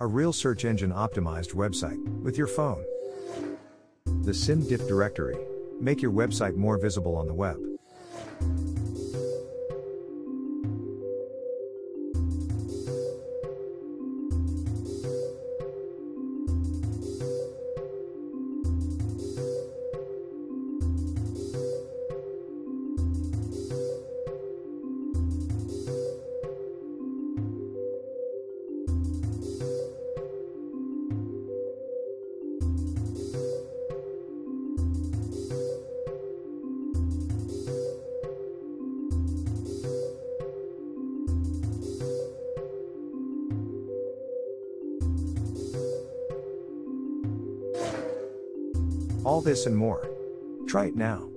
A real search engine optimized website with your phone. The SimDif directory. Make your website more visible on the web. All this and more. Try it now.